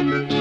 The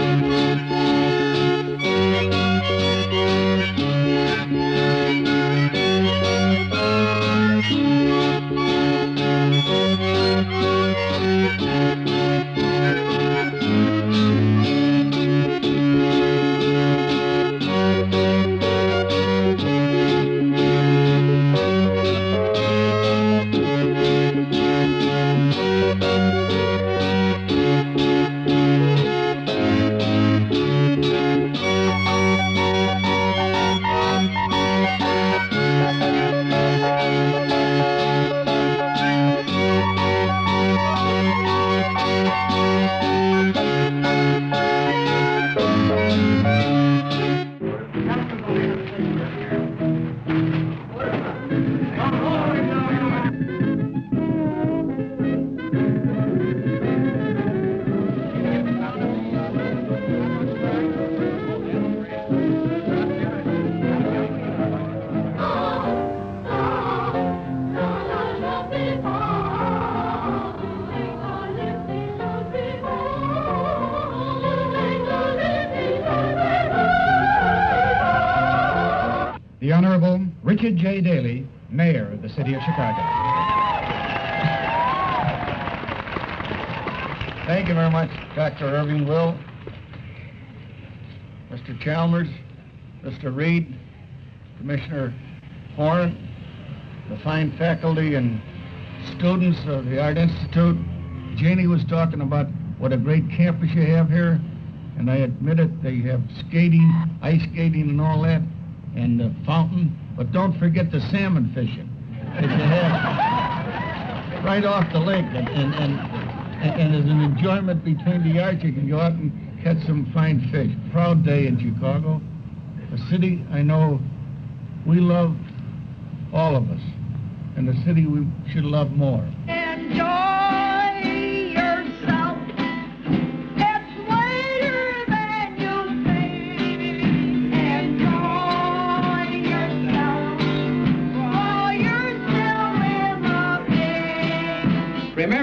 Richard J. Daley, Mayor of the City of Chicago. Thank you very much, Dr. Irving Will, Mr. Chalmers, Mr. Reed, Commissioner Horn, the fine faculty and students of the Art Institute. Janie was talking about what a great campus you have here, and I admit it, they have skating, ice skating and all that, and the fountain, but don't forget the salmon fishing that you have right off the lake, and, and, and, and there's an enjoyment between the yards. You can go out and catch some fine fish. Proud day in Chicago, a city I know we love, all of us, and a city we should love more. Enjoy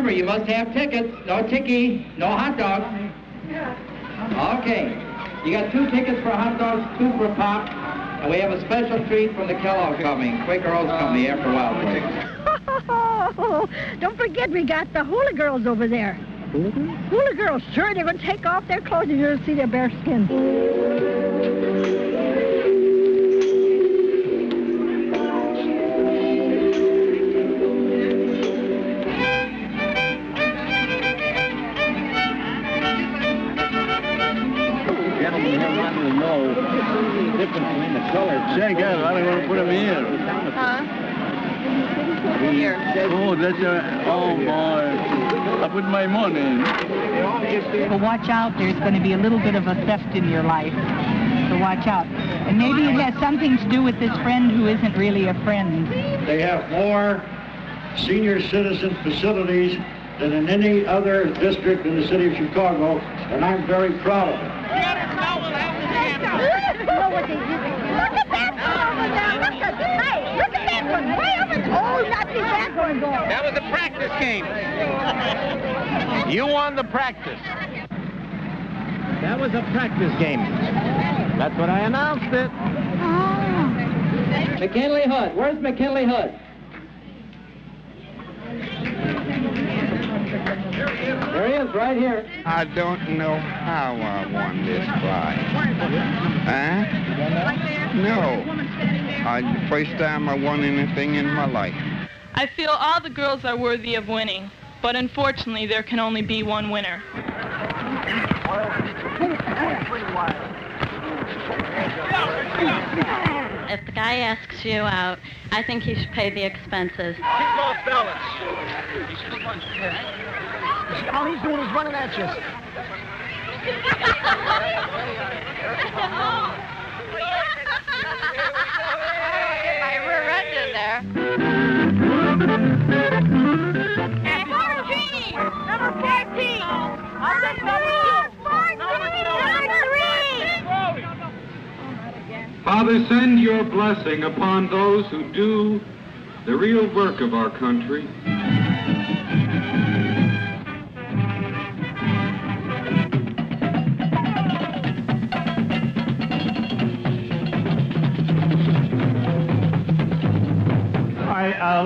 Remember, you must have tickets. No ticky, no hot dog. Okay. You got two tickets for hot dogs, two for pop, and we have a special treat from the Kellogg Company, Quaker Oats Company, after a while. Oh, don't forget we got the hula girls over there. Hula girls? Sure, they're going to take off their clothes and you're going to see their bare skin. That's a, oh boy. I put my money in. But watch out, there's going to be a little bit of a theft in your life. So watch out. And maybe it has something to do with this friend who isn't really a friend. They have more senior citizen facilities than in any other district in the city of Chicago, and I'm very proud of it. Look at that one over there. Look at, hey, look at that one. Way over there. Oh, not see that one go. That was a practice game. You won the practice. That was a practice game. That's what I announced it. Ah. McKinley Hood. Where's McKinley Hood? There he is, right here. I don't know how I won this prize. Huh? No. I, the first time I won anything in my life. I feel all the girls are worthy of winning, but unfortunately there can only be one winner. If the guy asks you out, I think he should pay the expenses. Keep off balance. All he's doing is running at you. My rear end in there. And Martini, number 14. On the Father, send your blessing upon those who do the real work of our country.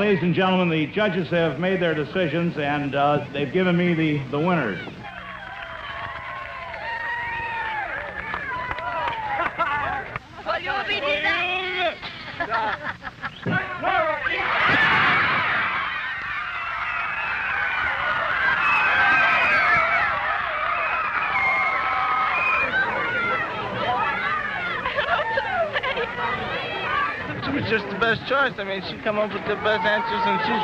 Ladies and gentlemen, the judges have made their decisions, and uh, they've given me the, the winners. Well, you'll be She was just the best choice. I mean, she come up with the best answers, and she's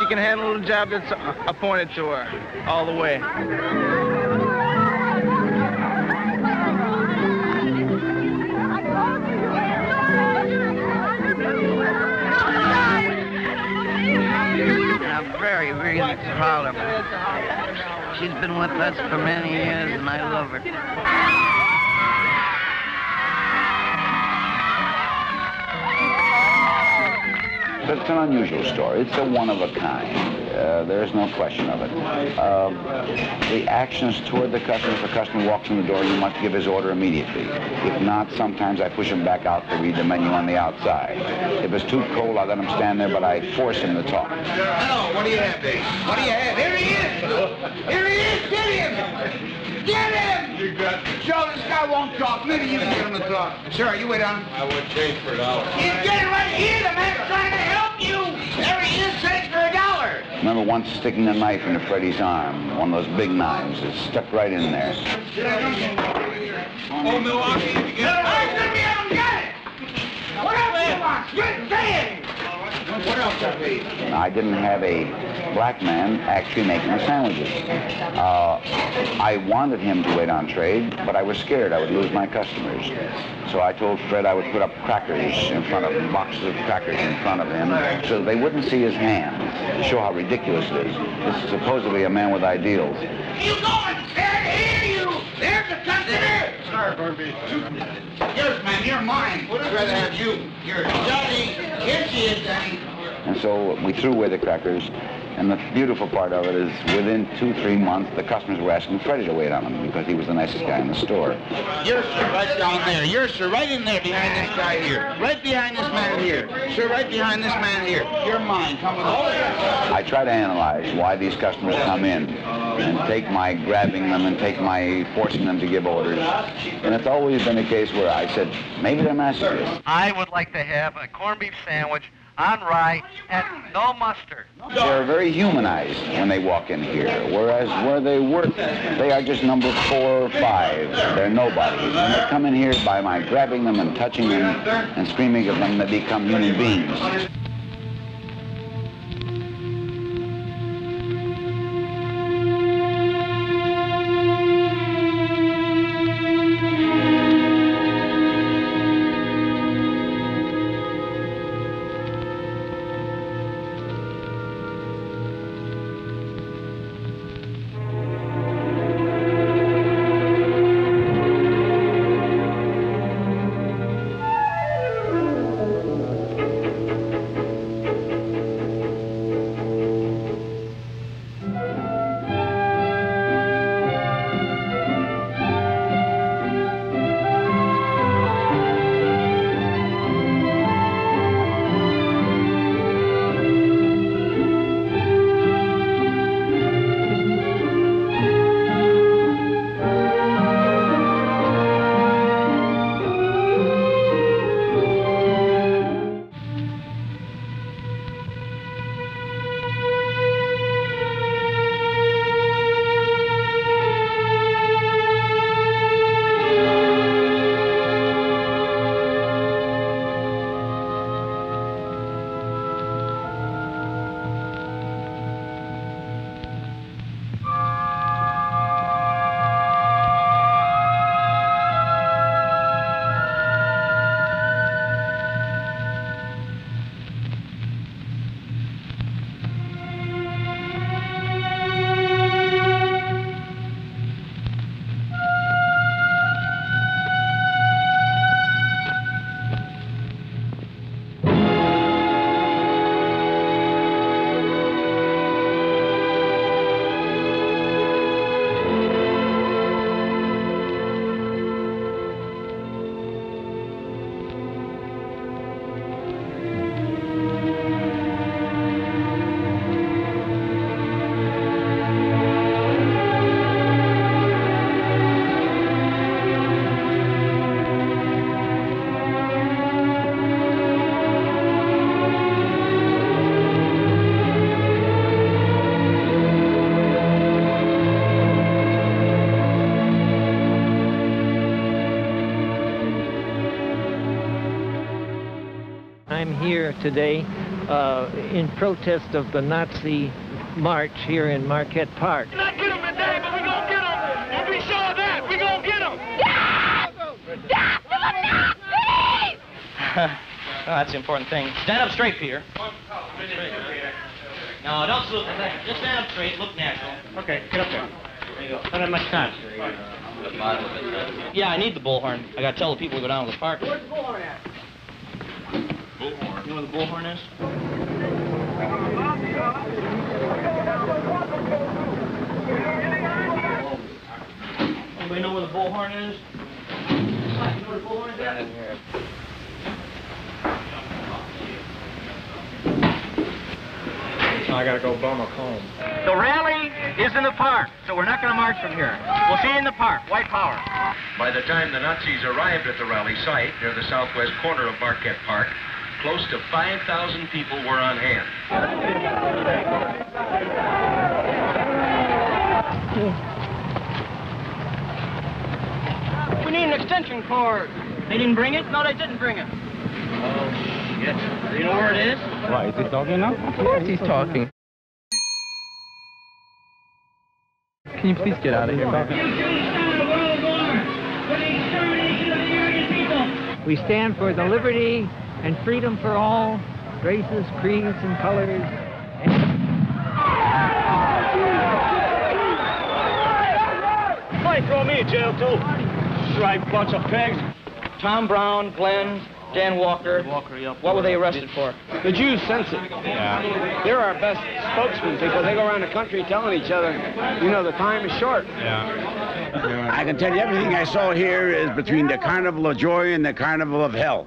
she can handle the job that's appointed to her all the way. I'm very, really proud of her. She's been with us for many years, and I love her. It's an unusual story. It's a one of a kind. Uh, there's no question of it. Uh, the actions toward the customer, if a customer walks in the door, you must give his order immediately. If not, sometimes I push him back out to read the menu on the outside. If it's too cold, I let him stand there, but I force him to talk. Hello, what do you have, Dave? What do you have? Here he is! Here he is! Get him! Get him! You got Joe, this guy won't talk. Maybe you can get him to talk. Sure, you wait on. I would change for a dollar. He's getting right here. Remember once sticking a knife into Freddie's arm, one of those big knives. It stuck right in there. Oh, Milwaukee, you get it. I should be able to get it. What else do you I didn't have a black man actually making the sandwiches. Uh, I wanted him to wait on trade, but I was scared I would lose my customers. So I told Fred I would put up crackers in front of him, boxes of crackers in front of him, so they wouldn't see his hand, to show how ridiculous it is. This is supposedly a man with ideals. You going? There, hear you. There's the customer. Sorry, Barbie. Yours, man. You're mine. I'd rather have you. You're Johnny. Here she is, Johnny. And so we threw away the crackers. And the beautiful part of it is within two, three months, the customers were asking Freddie to wait on them because he was the nicest guy in the store. You're sir, right down there. You're sir, right in there behind this guy here. Right behind this man here. Sir, right behind this man here. You're mine. Come with us. I try to analyze why these customers come in and take my grabbing them and take my forcing them to give orders. And it's always been a case where I said, maybe they're masochists. I would like to have a corned beef sandwich on rye and no mustard. They're very humanized when they walk in here, whereas where they work, they are just number four or five. They're nobodies. When they come in here by my grabbing them and touching them and screaming at them, they become human beings. Today uh, in protest of the Nazi march here in Marquette Park. Not get them today, but we gonna get him. Don't be sure of that. We gonna get him. Stop! Stop oh, that's the important thing. Stand up straight, Peter. No, don't salute the flag. Just stand up straight. Look natural. Okay, get up there. There you go. Don't have much time. Yeah, I need the bullhorn. I gotta tell the people to go down to the park. Where's the bullhorn at? Bullhorn. Know where the bullhorn is? Anybody know where the bullhorn is? You know where the bullhorn is at? I gotta go bum a comb. The rally is in the park, so we're not going to march from here. We'll see you in the park. White power. By the time the Nazis arrived at the rally site near the southwest corner of Marquette Park, close to 5,000 people were on hand. We need an extension cord. They didn't bring it? No, they didn't bring it. Oh, shit. Do you know where it is? Why, is he talking now? Of course he's talking. Can you please get out of here, We stand for the liberty and freedom for all, races, creeds, and colors. Might throw me in jail, too. Striped bunch of pigs. Tom Brown, Glenn, Dan Walker. Walker, yep. What were they arrested for? The Jews sense it. Yeah. They're our best spokesmen because they go around the country telling each other, you know, the time is short. Yeah. I can tell you everything I saw here is between the Carnival of Joy and the Carnival of Hell.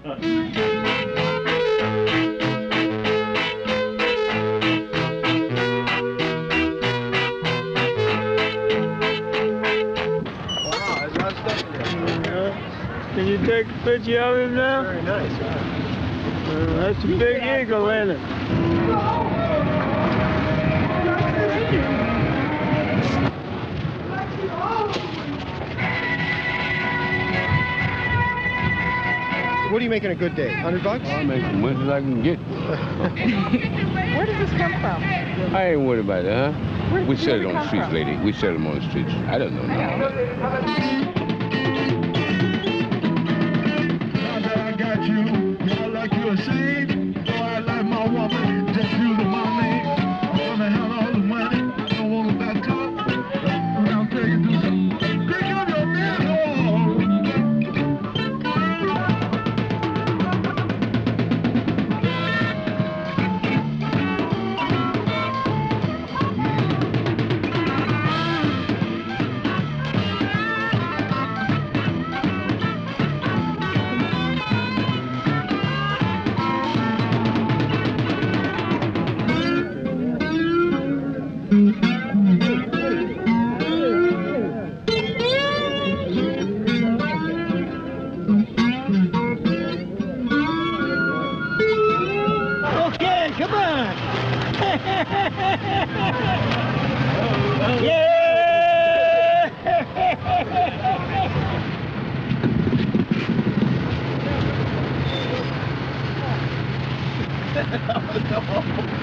You take a picture of him now? Very nice. Uh, that's a big eagle, ain't it? What are you making a good day? 100 bucks? I'll make as much as I can get. Where does this come from? I ain't worried about that, huh? Where- we sell it it on the streets, from? lady. We sell them on the streets. I don't know nothing you, girl, like you're. Boy, yeah! oh, no.